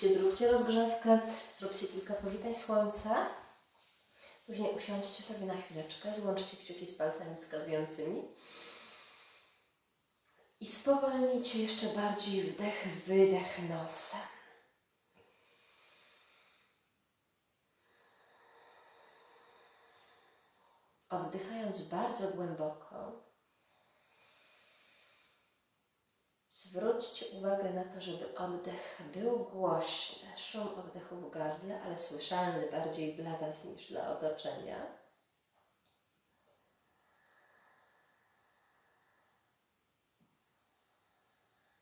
Zróbcie rozgrzewkę, zróbcie kilka powitań słońca. Później usiądźcie sobie na chwileczkę, złączcie kciuki z palcami wskazującymi. I spowolnijcie jeszcze bardziej wdech, wydech nosem. Oddychając bardzo głęboko, zwróćcie uwagę na to, żeby oddech był głośny, szum oddechu w gardle, ale słyszalny bardziej dla Was niż dla otoczenia.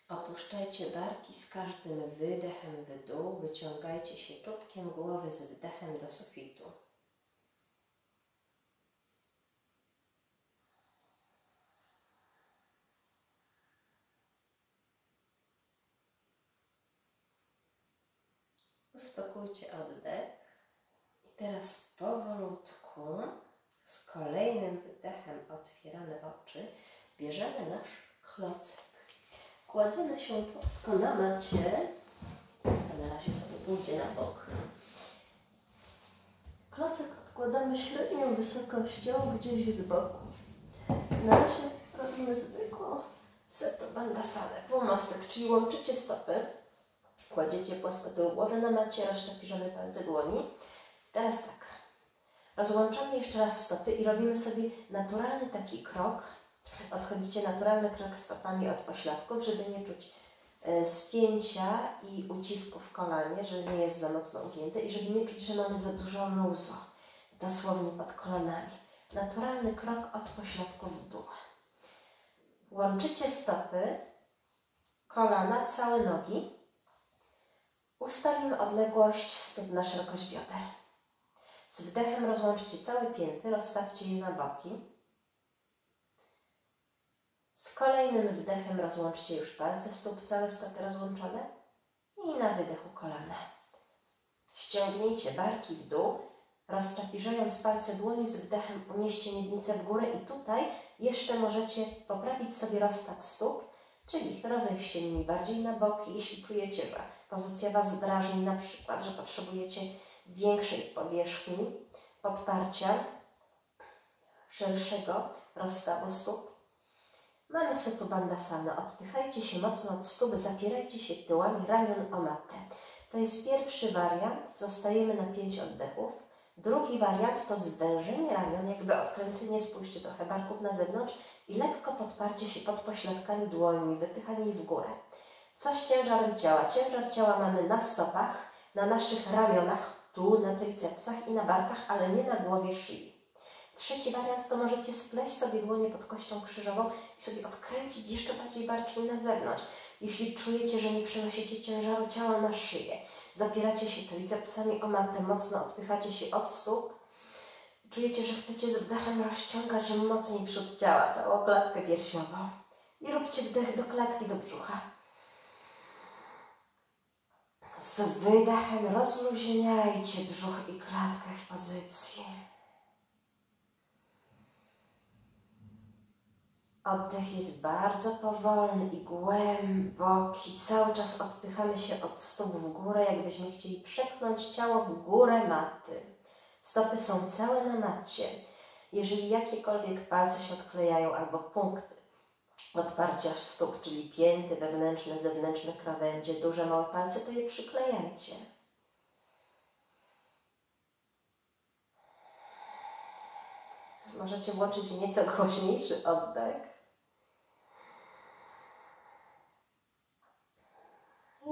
Opuszczajcie barki z każdym wydechem w dół, wyciągajcie się czubkiem głowy z wdechem do sufitu. Uspokójcie oddech. I teraz powolutku, z kolejnym wydechem otwieramy oczy, bierzemy nasz klocek. Kładziemy się płasko na macie, a na razie sobie pójdzie na bok. Klocek odkładamy średnią wysokością gdzieś z boku. Na razie robimy zwykłą seto bandasanę, półmostek, czyli łączycie stopy Kładziecie płasko tył głowy na macie, rozszczepiżone palce dłoni. Teraz tak. Rozłączamy jeszcze raz stopy i robimy sobie naturalny taki krok. Odchodzicie naturalny krok stopami od pośladków, żeby nie czuć e, spięcia i ucisku w kolanie, że nie jest za mocno ugięte i żeby nie czuć, że mamy za dużo luzu, dosłownie pod kolanami. Naturalny krok od pośladków w dół. Łączycie stopy, kolana, całe nogi Ustalimy odległość stóp na szerokość bioder. Z wdechem rozłączcie całe pięty, rozstawcie je na boki. Z kolejnym wdechem rozłączcie już palce stóp, całe stopy rozłączone i na wydechu kolana. Ściągnijcie barki w dół, rozczapiżając palce dłoni z wdechem unieście miednicę w górę i tutaj jeszcze możecie poprawić sobie rozstaw stóp, czyli nimi bardziej na boki, jeśli czujecie, że pozycja Was drażni, na przykład, że potrzebujecie większej powierzchni podparcia, szerszego rozstawu stóp. Mamy setu bandasana. Odpychajcie się mocno od stóp, zapierajcie się tyłami ramion o matę. To jest pierwszy wariant. Zostajemy na 5 oddechów. Drugi wariant to zwężenie ramion, jakby odkręcenie, spójrzcie trochę barków na zewnątrz i lekko podparcie się pod pośladkami dłońmi, wypychanie w górę. Co z ciężarem ciała? Ciężar ciała mamy na stopach, na naszych ramionach, tu, na tricepsach i na barkach, ale nie na głowie szyi. Trzeci wariant to możecie spleść sobie dłonie pod kością krzyżową i sobie odkręcić jeszcze bardziej barki na zewnątrz. Jeśli czujecie, że nie przenosicie ciężaru ciała na szyję, zapieracie się tricepsami o matę, mocno odpychacie się od stóp, czujecie, że chcecie z wdechem rozciągać mocniej przód ciała, całą klatkę piersiową. I róbcie wdech do klatki, do brzucha. Z wydechem rozluźniajcie brzuch i klatkę w pozycji. Oddech jest bardzo powolny i głęboki. Cały czas odpychamy się od stóp w górę, jakbyśmy chcieli przepchnąć ciało w górę maty. Stopy są całe na macie. Jeżeli jakiekolwiek palce się odklejają albo punkty, odparcia stóp, czyli pięty wewnętrzne, zewnętrzne krawędzie, duże, małe palce, to je przyklejajcie. Możecie włączyć nieco głośniejszy oddech.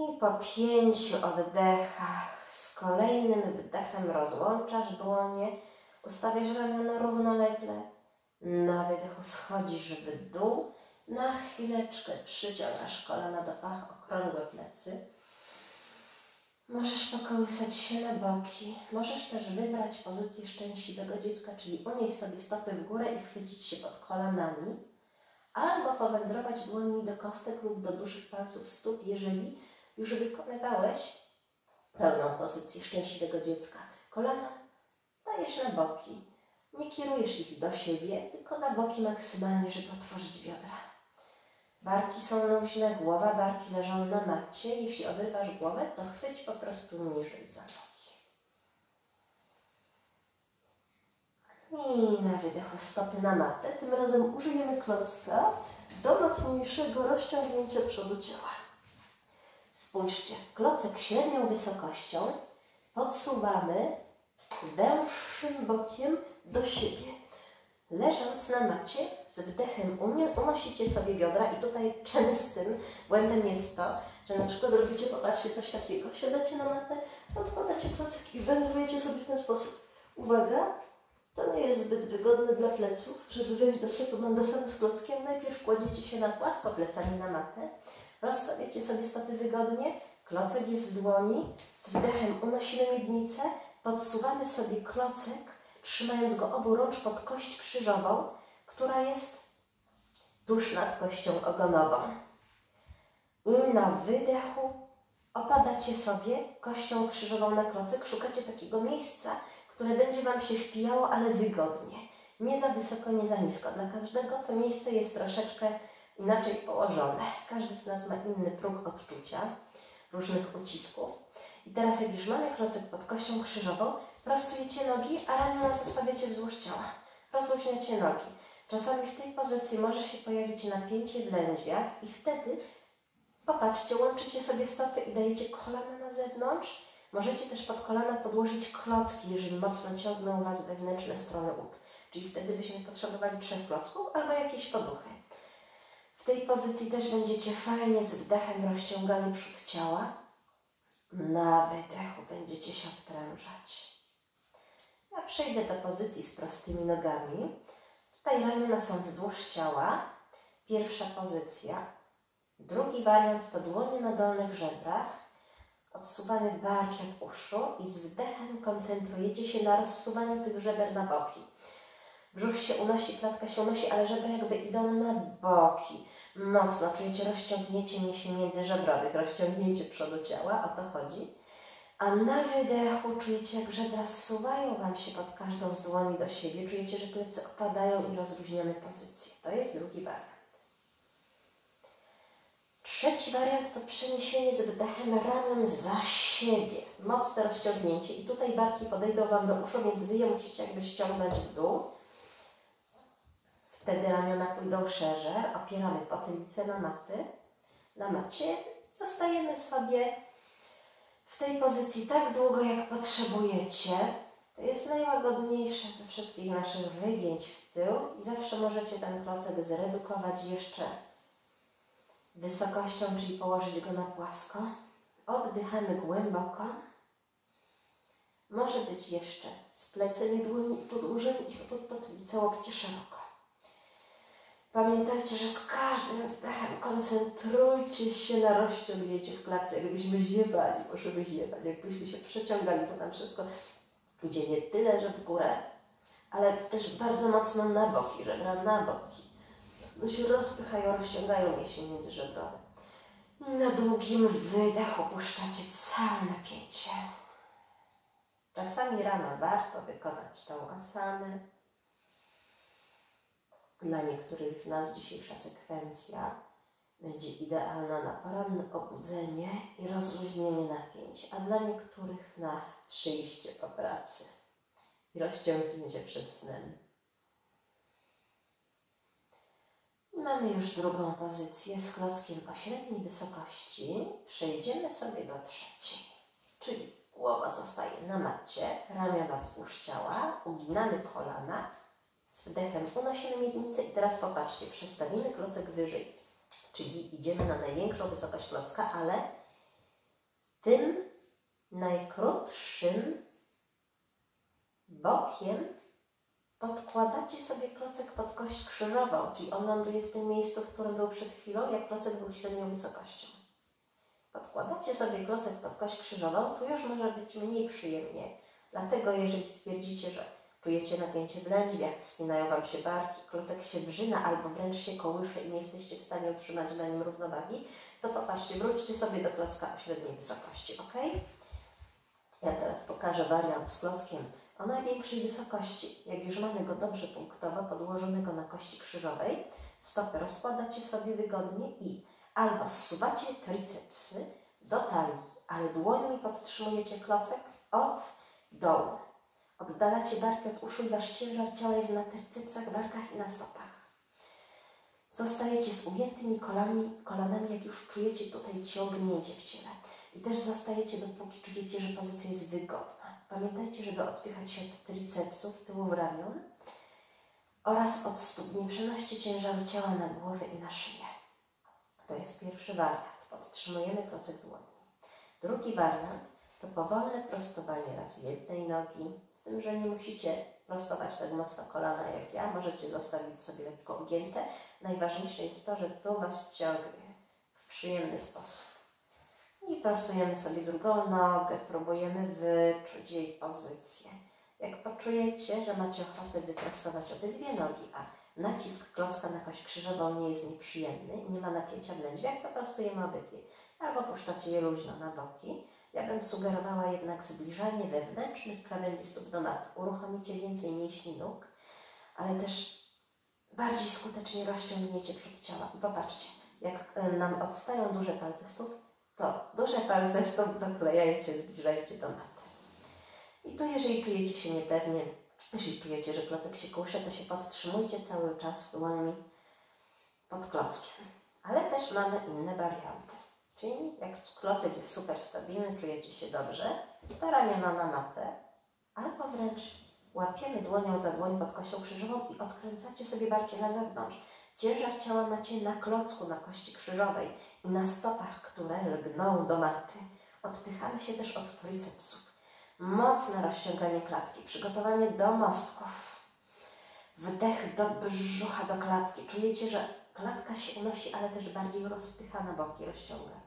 I po pięciu oddechach z kolejnym wdechem rozłączasz dłonie, ustawiasz ramiona równolegle. Na wydechu schodzisz w dół na chwileczkę przyciągasz kolana do pach, okrągłe plecy. Możesz pokołysać się na boki. Możesz też wybrać pozycję szczęśliwego dziecka, czyli unieść sobie stopy w górę i chwycić się pod kolanami. Albo powędrować dłońmi do kostek lub do dużych palców stóp, jeżeli już wykonywałeś pełną pozycję szczęśliwego dziecka. Kolana dajesz na boki. Nie kierujesz ich do siebie, tylko na boki maksymalnie, żeby otworzyć biodra. Barki są luźne, głowa, barki leżą na macie. Jeśli odrywasz głowę, to chwyć po prostu niżej za nogi. I na wydechu stopy na matę. Tym razem użyjemy klocka do mocniejszego rozciągnięcia przodu ciała. Spójrzcie, klocek średnią wysokością podsuwamy węższym bokiem do siebie. Leżąc na macie, z wdechem unosicie sobie biodra i tutaj częstym błędem jest to, że na przykład robicie, popatrzcie, coś takiego, siadacie na matę, odkładacie klocek i wędrujecie sobie w ten sposób. Uwaga, to nie jest zbyt wygodne dla pleców, żeby wejść do setu mandasana z klockiem. Najpierw kładziecie się na płasko plecami na matę, rozstawiacie sobie stopy wygodnie, klocek jest w dłoni, z wdechem unosimy miednicę, podsuwamy sobie klocek, trzymając go oburącz pod kość krzyżową, która jest tuż nad kością ogonową. I na wydechu opadacie sobie kością krzyżową na klocek, szukacie takiego miejsca, które będzie Wam się wpijało, ale wygodnie. Nie za wysoko, nie za nisko. Dla każdego to miejsce jest troszeczkę inaczej położone. Każdy z nas ma inny próg odczucia, różnych ucisków. I teraz jak już mamy klocek pod kością krzyżową, prostujecie nogi, a ramiona zostawiacie wzdłuż ciała. Rozluźniacie nogi. Czasami w tej pozycji może się pojawić napięcie w lędźwiach i wtedy popatrzcie, łączycie sobie stopy i dajecie kolana na zewnątrz. Możecie też pod kolana podłożyć klocki, jeżeli mocno ciągną Was wewnętrzne strony ud. Czyli wtedy byśmy potrzebowali trzech klocków albo jakieś poduchy. W tej pozycji też będziecie fajnie z wdechem rozciągali przód ciała. Na wydechu będziecie się odprężać. Ja przejdę do pozycji z prostymi nogami. Tutaj ramiona są wzdłuż ciała. Pierwsza pozycja. Drugi wariant to dłonie na dolnych żebrach. Odsuwamy barki od uszu i z wdechem koncentrujecie się na rozsuwaniu tych żeber na boki. Brzuch się unosi, klatka się unosi, ale żebra jakby idą na boki. Mocno czujecie rozciągnięcie mięśni międzyżebrowych, rozciągnięcie przodu ciała, o to chodzi. A na wydechu czujecie, jak żebra zsuwają Wam się pod każdą z dłoni do siebie. Czujecie, że plecy opadają i rozluźniamy pozycję. To jest drugi wariant. Trzeci wariant to przeniesienie z wdechem ramion za siebie. Mocne rozciągnięcie i tutaj barki podejdą Wam do uszu, więc Wy je musicie jakby ściągnąć w dół. Wtedy ramiona pójdą szerzej, opieramy potylicę na maty. Na macie zostajemy sobie w tej pozycji tak długo, jak potrzebujecie. To jest najłagodniejsze ze wszystkich naszych wygięć w tył i zawsze możecie ten klocek zredukować jeszcze wysokością, czyli położyć go na płasko. Oddychamy głęboko. Może być jeszcze splecenie dłoni i pod potylicę łokcie szeroko. Pamiętajcie, że z każdym wdechem koncentrujcie się na rozciągnięciu w klatce. Jakbyśmy ziewali, możemy ziewać. Jakbyśmy się przeciągali, to nam wszystko idzie nie tyle, że w górę, ale też bardzo mocno na boki, żebra na boki. No się rozpychają, rozciągają mięśnie międzyżebrowe. Na długim wydechu opuszczacie całe napięcie. Czasami rano warto wykonać tą asanę. Dla niektórych z nas dzisiejsza sekwencja będzie idealna na poranne obudzenie i rozluźnienie napięć, a dla niektórych na przyjście po pracy i rozciągnięcie przed snem. Mamy już drugą pozycję z klockiem o średniej wysokości. Przejdziemy sobie do trzeciej, czyli głowa zostaje na macie, ramiona wzdłuż ciała, uginamy kolana, z wdechem unosimy miednicę i teraz popatrzcie, przestawimy klocek wyżej, czyli idziemy na największą wysokość klocka, ale tym najkrótszym bokiem podkładacie sobie klocek pod kość krzyżową, czyli on ląduje w tym miejscu, w którym był przed chwilą, jak klocek był średnią wysokością. Podkładacie sobie klocek pod kość krzyżową, tu już może być mniej przyjemnie. Dlatego jeżeli stwierdzicie, że czujecie napięcie w lędźwiach, spinają Wam się barki, klocek się brzyna albo wręcz się kołysze i nie jesteście w stanie utrzymać na nim równowagi, to popatrzcie, wróćcie sobie do klocka o średniej wysokości, ok? Ja teraz pokażę wariant z klockiem o największej wysokości. Jak już mamy go dobrze punktowo podłożonego na kości krzyżowej, Stopy rozkładacie sobie wygodnie i albo zsuwacie tricepsy do talii, ale dłońmi podtrzymujecie klocek od dołu. Oddalacie barki od uszu i wasz ciężar ciała jest na tricepsach, barkach i na stopach. Zostajecie z ugiętymi kolami, kolanami, jak już czujecie tutaj ciągnięcie w ciele. I też zostajecie, dopóki czujecie, że pozycja jest wygodna. Pamiętajcie, żeby odpychać się od tricepsów, tyłów ramion oraz od stóp. Nie przenoście ciężaru ciała na głowę i na szyję. To jest pierwszy wariant. Podtrzymujemy klocek dłoni. Drugi wariant to powolne prostowanie raz jednej nogi, z tym, że nie musicie prostować tak mocno kolana jak ja, możecie zostawić sobie lekko ugięte. Najważniejsze jest to, że tu Was ciągnie w przyjemny sposób. I prostujemy sobie drugą nogę, próbujemy wyczuć jej pozycję. Jak poczujecie, że macie ochotę wyprostować obydwie nogi, a nacisk klocka na kość krzyżową nie jest nieprzyjemny, nie ma napięcia w lędźwiach, to prostujemy obydwie. Albo puszczacie je luźno na boki. Ja bym sugerowała jednak zbliżanie wewnętrznych krawędzi stóp do mat. Uruchomicie więcej mięśni nóg, ale też bardziej skutecznie rozciągniecie przed ciała. I popatrzcie, jak nam odstają duże palce stóp, to duże palce stóp doklejajcie, zbliżajcie do maty. I tu, jeżeli czujecie się niepewnie, jeżeli czujecie, że klocek się kusze, to się podtrzymujcie cały czas dłońmi pod klockiem. Ale też mamy inne warianty. Czyli jak klocek jest super stabilny, czujecie się dobrze, to ramiona na matę, albo wręcz łapiemy dłonią za dłoń pod kością krzyżową i odkręcacie sobie barki na zewnątrz. Ciężar ciała macie na klocku, na kości krzyżowej i na stopach, które lgną do maty. Odpychamy się też od tricepsów. Mocne rozciąganie klatki, przygotowanie do mostków. Wdech do brzucha, do klatki. Czujecie, że klatka się unosi, ale też bardziej rozpycha na boki, rozciąga.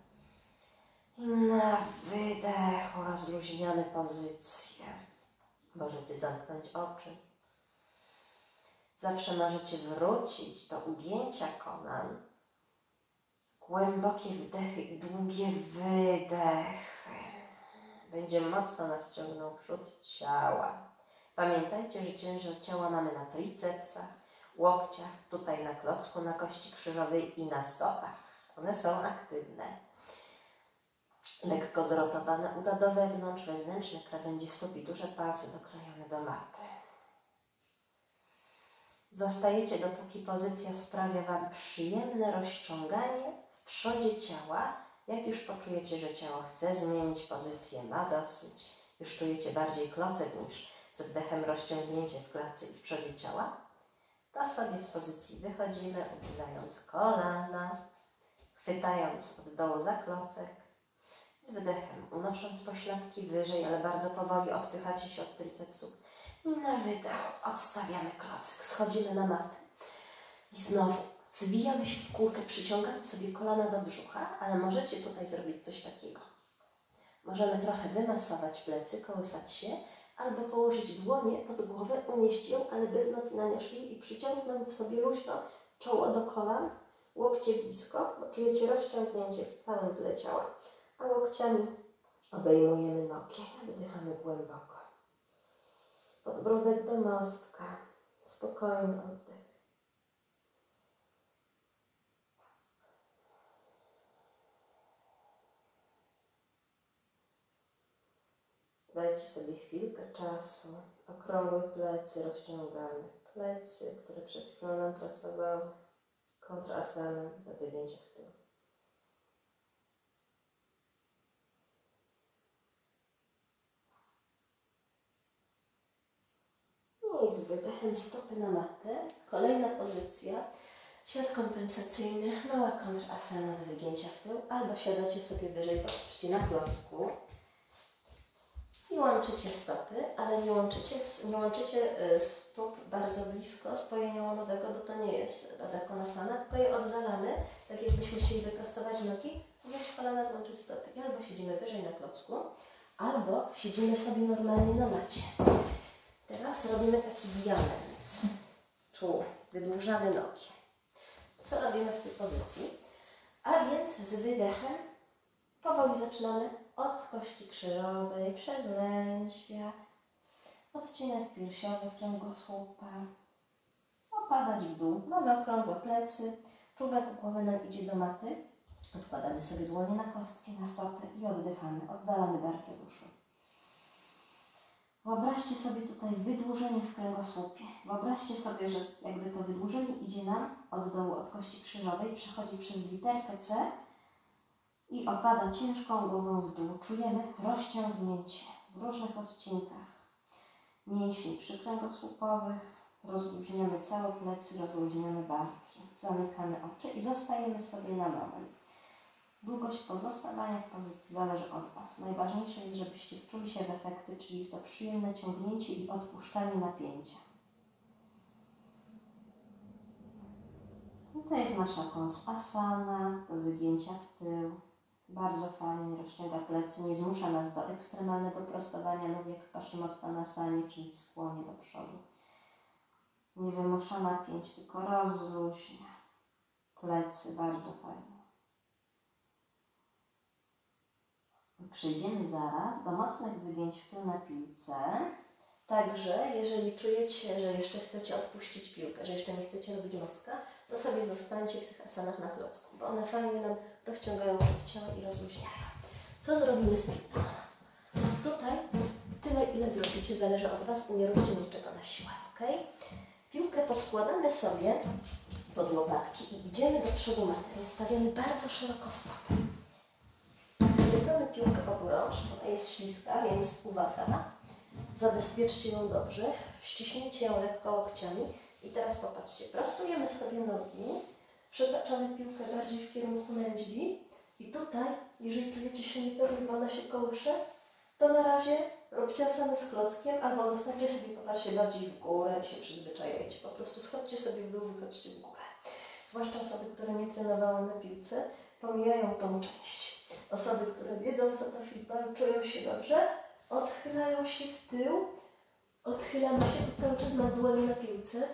I na wydechu rozluźniamy pozycję. Możecie zamknąć oczy. Zawsze możecie wrócić do ugięcia kolan. Głębokie wdechy i długie wydechy. Będzie mocno nas ciągnął przód ciała. Pamiętajcie, że ciężar ciała mamy na tricepsach, łokciach, tutaj na klocku, na kości krzyżowej i na stopach. One są aktywne. Lekko zrotowane uda do wewnątrz, wewnętrzne krawędzie stóp i duże palce doklejone do maty. Zostajecie, dopóki pozycja sprawia Wam przyjemne rozciąganie w przodzie ciała. Jak już poczujecie, że ciało chce zmienić pozycję, ma dosyć, już czujecie bardziej klocek niż z wdechem rozciągnięcie w klatce i w przodzie ciała, to sobie z pozycji wychodzimy, uginając kolana, chwytając od dołu za klocek, z wydechem unosząc pośladki wyżej, ale bardzo powoli odpychacie się od tricepsów i na wydech odstawiamy klocek, schodzimy na matę. I znowu zwijamy się w kulkę, przyciągamy sobie kolana do brzucha, ale możecie tutaj zrobić coś takiego. Możemy trochę wymasować plecy, kołysać się, albo położyć dłonie pod głowę, unieść ją, ale bez napinania szyi i przyciągnąć sobie luźno czoło do kolan, łokcie blisko, bo czujecie rozciągnięcie w całym tle ciała, a łokciami obejmujemy nogi, oddychamy głęboko. Podbródek do mostka, spokojny oddech. Dajcie sobie chwilkę czasu. Okrągłe plecy rozciągamy. Plecy, które przed chwilą nam pracowały kontrasanem na wygięciach tyłu. I z stopy na matę. Kolejna pozycja. Siad kompensacyjny, mała kontrasana do wygięcia w tył, albo siadacie sobie wyżej, patrzcie na klocku i łączycie stopy, ale nie łączycie, nie łączycie y, stóp bardzo blisko spojenia łamowego, bo to nie jest Konasana, tylko je oddalamy, tak jakbyśmy chcieli wyprostować nogi, wziąć kolana, złączyć stopy. I albo siedzimy wyżej na klocku, albo siedzimy sobie normalnie na macie. Teraz robimy taki diament. Tu wydłużamy nogi. Co robimy w tej pozycji? A więc z wydechem powoli zaczynamy od kości krzyżowej, przez lędźwia, odcinek piersiowy kręgosłupa, opadać w dół. Mamy okrągłe plecy, czubek głowy nam idzie do maty. Odkładamy sobie dłonie na kostki, na stopy i oddychamy. Oddalamy barki od uszu. Wyobraźcie sobie tutaj wydłużenie w kręgosłupie. Wyobraźcie sobie, że jakby to wydłużenie idzie nam od dołu, od kości krzyżowej, przechodzi przez literkę C i opada ciężką głową w dół. Czujemy rozciągnięcie w różnych odcinkach mięśni przykręgosłupowych. Rozluźniamy całe plecy, rozluźniamy barki. Zamykamy oczy i zostajemy sobie na moment. Długość pozostawania w pozycji zależy od Was. Najważniejsze jest, żebyście wczuli się w efekty, czyli w to przyjemne ciągnięcie i odpuszczanie napięcia. I to jest nasza kontrasana do wygięcia w tył. Bardzo fajnie rozciąga plecy, nie zmusza nas do ekstremalnego prostowania nóg jak w Paschimottanasanie, czyli skłonie do przodu. Nie wymusza napięć, tylko rozluźnia plecy, bardzo fajnie. Przejdziemy zaraz do mocnych wygięć w tył na piłce. Także jeżeli czujecie, że jeszcze chcecie odpuścić piłkę, że jeszcze nie chcecie robić mostka, to sobie zostańcie w tych asanach na klocku, bo one fajnie nam rozciągają od ciała i rozluźniają. Co zrobimy z piłką? Tutaj tyle, ile zrobicie, zależy od Was i nie róbcie niczego na siłę, ok? Piłkę podkładamy sobie pod łopatki i idziemy do przodu maty. Rozstawiamy bardzo szeroko stopy. Piłkę oburącz, ona jest śliska, więc uwaga. Zabezpieczcie ją dobrze, ściśnijcie ją lekko łokciami i teraz popatrzcie, prostujemy sobie nogi, przetaczamy piłkę bardziej w kierunku nędźwi i tutaj, jeżeli czujecie się niepewnie, bo ona się kołysze, to na razie róbcie asany z klockiem albo zostańcie sobie, popatrzcie bardziej w górę i się przyzwyczajajcie. Po prostu schodźcie sobie w dół, wychodźcie w górę. Zwłaszcza osoby, które nie trenowały na piłce, pomijają tą część. Osoby, które wiedzą, co to feedback, czują się dobrze, odchylają się w tył, odchylamy się cały czas na dłonie na piłce.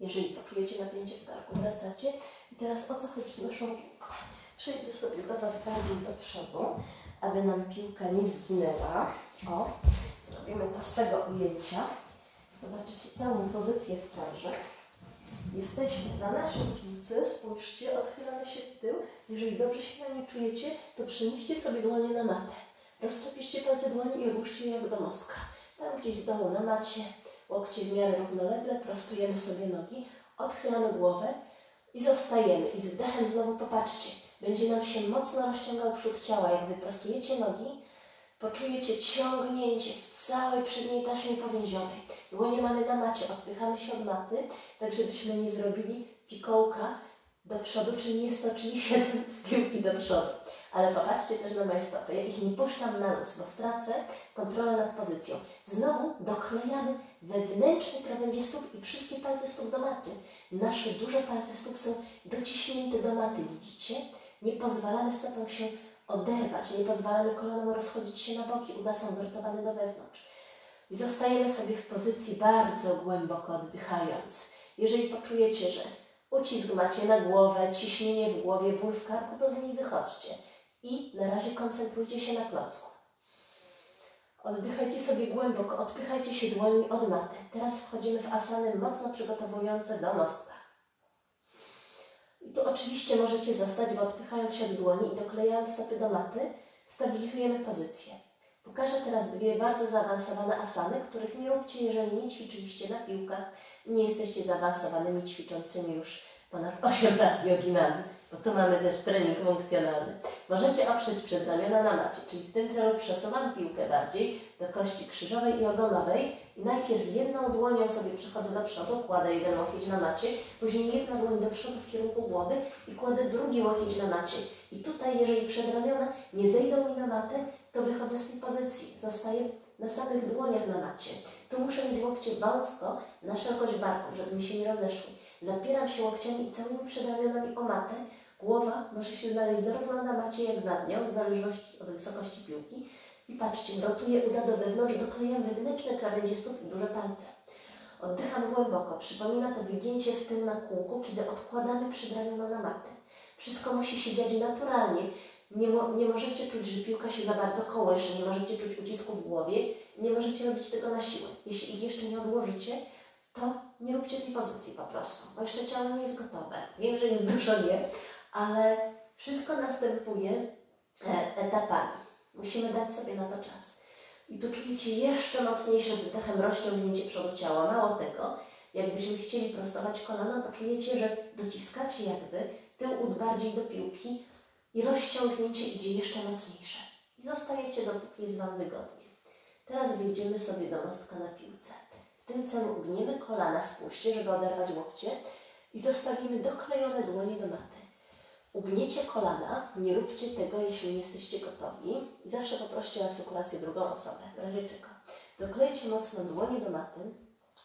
Jeżeli poczujecie napięcie w karku, wracacie. I teraz o co chodzi z naszą piłką? Przejdę sobie do Was bardziej do przodu, aby nam piłka nie zginęła. O, zrobimy to z tego ujęcia. Zobaczycie całą pozycję w kadrze. Jesteśmy na naszej piłce, spójrzcie, odchylamy się w tył. Jeżeli dobrze się na nie czujecie, to przenieście sobie dłonie na matę. Roztopiście palce dłoni i ogłóżcie je jak do mostka. Tam gdzieś z dołu na macie, łokcie w miarę równolegle, prostujemy sobie nogi, odchylamy głowę i zostajemy. I z wdechem znowu popatrzcie, będzie nam się mocno rozciągał przód ciała. Jak wyprostujecie nogi, poczujecie ciągnięcie w całej przedniej taśmie powięziowej. Dłonie mamy na macie, odpychamy się od maty, tak żebyśmy nie zrobili fikołka do przodu, czyli nie stoczyli się z piłki do przodu. Ale popatrzcie też na moje stopy. Ja ich nie puszczam na luz, bo stracę kontrolę nad pozycją. Znowu doklejamy wewnętrzny krawędzie stóp i wszystkie palce stóp do maty. Nasze duże palce stóp są dociśnięte do maty, widzicie? Nie pozwalamy stopom się oderwać, nie pozwalamy kolanom rozchodzić się na boki, uda są zrotowane do wewnątrz. I zostajemy sobie w pozycji bardzo głęboko oddychając. Jeżeli poczujecie, że ucisk macie na głowę, ciśnienie w głowie, ból w karku, to z niej wychodźcie. I na razie koncentrujcie się na klocku. Oddychajcie sobie głęboko, odpychajcie się dłońmi od maty. Teraz wchodzimy w asany mocno przygotowujące do mostka. Tu oczywiście możecie zostać, bo odpychając się od dłoni i doklejając stopy do maty, stabilizujemy pozycję. Pokażę teraz dwie bardzo zaawansowane asany, których nie róbcie, jeżeli nie ćwiczyliście na piłkach, nie jesteście zaawansowanymi ćwiczącymi już ponad 8 lat joginami bo tu mamy też trening funkcjonalny. Możecie oprzeć przedramiona na macie, czyli w tym celu przesuwam piłkę bardziej do kości krzyżowej i ogonowej i najpierw jedną dłonią sobie przechodzę do przodu, kładę jeden łokieć na macie, później jedna dłoń do przodu w kierunku głowy i kładę drugi łokieć na macie. I tutaj, jeżeli przedramiona nie zejdą mi na matę, to wychodzę z tej pozycji, zostaję na samych dłoniach na macie. Tu muszę mieć łokcie wąsko na szerokość barku, żeby mi się nie rozeszły. Zapieram się łokciami i całymi przedramionami o matę. Głowa może się znaleźć zarówno na macie, jak nad nią, w zależności od wysokości piłki. I patrzcie, rotuję uda do wewnątrz, doklejam wewnętrzne krawędzie stóp i duże palce. Oddycham głęboko. Przypomina to wygięcie w tym na kółku, kiedy odkładamy przedramiona na matę. Wszystko musi się dziać naturalnie. Nie, mo nie możecie czuć, że piłka się za bardzo kołysze, nie możecie czuć ucisku w głowie, nie możecie robić tego na siłę. Jeśli ich jeszcze nie odłożycie, to nie róbcie tej pozycji po prostu, bo jeszcze ciało nie jest gotowe. Wiem, że jest dużo nie, ale wszystko następuje e, etapami. Musimy dać sobie na to czas. I tu czujecie jeszcze mocniejsze z wydechem rozciągnięcie przodu ciała. Mało tego, jakbyśmy chcieli prostować kolana, to czujecie, że dociskacie jakby tył ud bardziej do piłki i rozciągnięcie idzie jeszcze mocniejsze. I zostajecie, dopóki jest Wam wygodnie. Teraz wyjdziemy sobie do mostka na piłce. W tym celu ugniemy kolana, spójrzcie, żeby oderwać łokcie i zostawimy doklejone dłonie do maty. Ugniecie kolana, nie róbcie tego, jeśli nie jesteście gotowi. Zawsze poproście o asykulację drugą osobę, w razie czego. Doklejcie mocno dłonie do maty,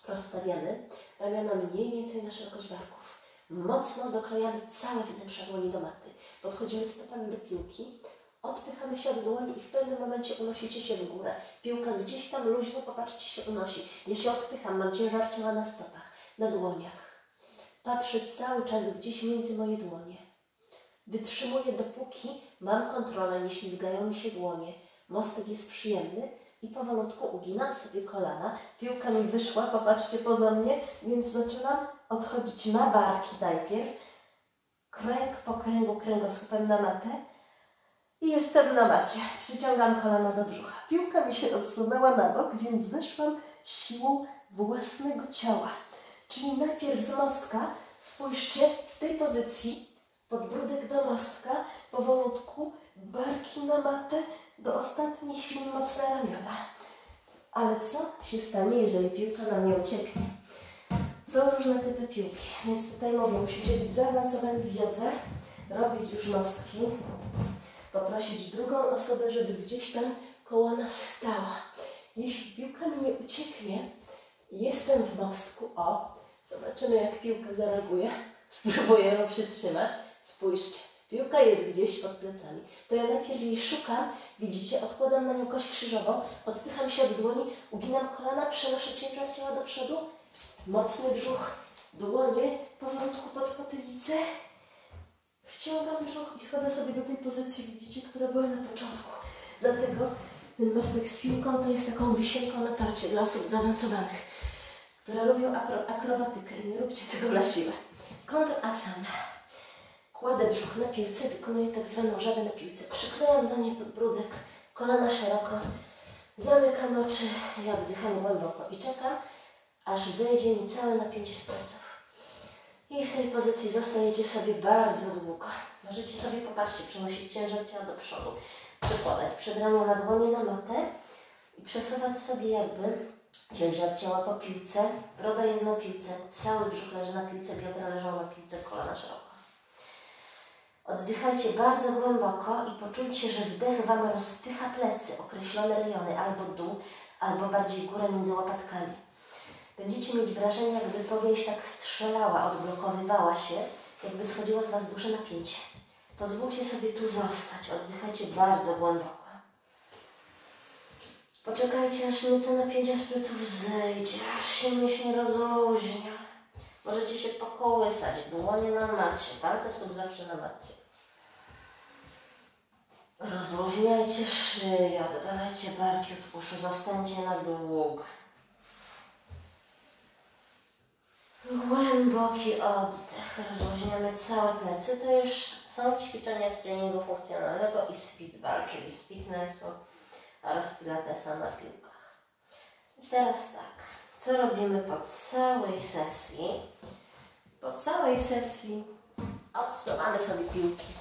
rozstawiamy ramiona mniej więcej na szerokość barków. Mocno doklejamy całe wnętrze dłoni do maty. Podchodzimy stopami do piłki, odpychamy się od dłoni i w pewnym momencie unosicie się w górę. Piłka gdzieś tam luźno, popatrzcie, się unosi. Ja się odpycham, mam ciężar ciała na stopach, na dłoniach. Patrzę cały czas gdzieś między moje dłonie. Wytrzymuję dopóki mam kontrolę, nie ślizgają mi się dłonie. Mostek jest przyjemny i powolutku uginam sobie kolana. Piłka mi wyszła, popatrzcie poza mnie, więc zaczynam odchodzić na barki najpierw. Kręg po kręgu kręgosłupem na matę i jestem na macie. Przyciągam kolana do brzucha. Piłka mi się odsunęła na bok, więc zeszłam siłą własnego ciała. Czyli najpierw z mostka, spójrzcie, z tej pozycji, podbródek do mostka, powolutku, barki na matę, do ostatniej chwili mocne ramiona. Ale co się stanie, jeżeli piłka nam nie ucieknie? Są różne typy piłki, więc tutaj mówię, musicie być zaawansowani w jodze, robić już mostki, poprosić drugą osobę, żeby gdzieś tam koło nas stała. Jeśli piłka mi nie ucieknie, jestem w mostku, o, zobaczymy jak piłka zareaguje, spróbuję ją przytrzymać, spójrzcie, piłka jest gdzieś pod plecami, to ja najpierw jej szukam, widzicie, odkładam na nią kość krzyżową, odpycham się od dłoni, uginam kolana, przenoszę ciężar ciała do przodu, mocny brzuch, dłonie, powolutku pod potylicę, wciągam brzuch i schodzę sobie do tej pozycji, widzicie, która była na początku. Dlatego ten mostek z piłką to jest taką wisienką na tarcie dla osób zaawansowanych, które lubią akro akrobatykę nie róbcie tego na siłę. Kontrasana. Kładę brzuch na piłce, wykonuję tak zwaną żabę na piłce. Przyklejam do niej podbródek, kolana szeroko, zamykam oczy i oddycham głęboko i czekam, aż zejdzie mi całe napięcie z pleców. I w tej pozycji zostajecie sobie bardzo długo. Możecie sobie, popatrzcie, przenosić ciężar ciała do przodu. Przykładać przedramię na dłonie na matę i przesuwać sobie jakby ciężar ciała po piłce. Broda jest na piłce, cały brzuch leży na piłce, biodra leżą na piłce, kolana szeroko. Oddychajcie bardzo głęboko i poczujcie, że wdech Wam rozpycha plecy, określone rejony, albo dół, albo bardziej górę między łopatkami. Będziecie mieć wrażenie, jakby powieść tak strzelała, odblokowywała się, jakby schodziło z Was duże napięcie. Pozwólcie sobie tu zostać, oddychajcie bardzo głęboko. Poczekajcie, aż nieco napięcia z pleców zejdzie, aż się mięśnie rozluźnia. Możecie się pokołysać, dłonie na macie, palce stóp zawsze na macie. Rozluźniajcie szyję, oddalajcie barki od uszu, zostańcie na długo. Głęboki oddech, rozluźniamy całe plecy. To już są ćwiczenia z treningu funkcjonalnego i speedball, czyli z fitnessu oraz pilatesa na piłkach. I teraz tak, co robimy po całej sesji? Po całej sesji odsuwamy sobie piłki.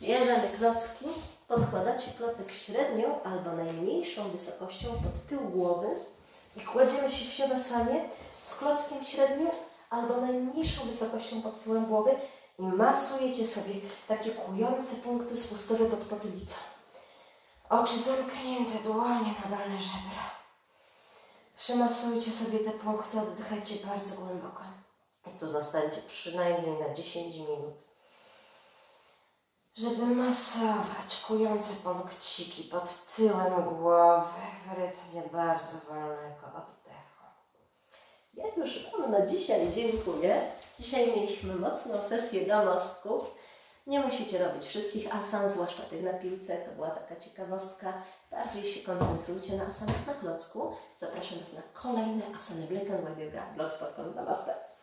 Bierzemy klocki, podkładacie klocek średnią albo najmniejszą wysokością pod tył głowy i kładziemy się w siadasanie z klockiem średnim albo najmniejszą wysokością pod tyłem głowy i masujecie sobie takie kujące punkty spustowe pod potylicą. Oczy zamknięte, dłonie na dolne żebra. Przemasujcie sobie te punkty, oddychajcie bardzo głęboko. I tu zostańcie przynajmniej na 10 minut. Żeby masować kujące punkciki pod tyłem głowy w rytmie bardzo wolnego oddechu. Ja już Wam na dzisiaj dziękuję. Dzisiaj mieliśmy mocną sesję do mostków. Nie musicie robić wszystkich asan, zwłaszcza tych na piłce, to była taka ciekawostka. bardziej się koncentrujcie na asanach na klocku. Zapraszam Was na kolejne asany Black and White Yoga blogspot.com. Namaste.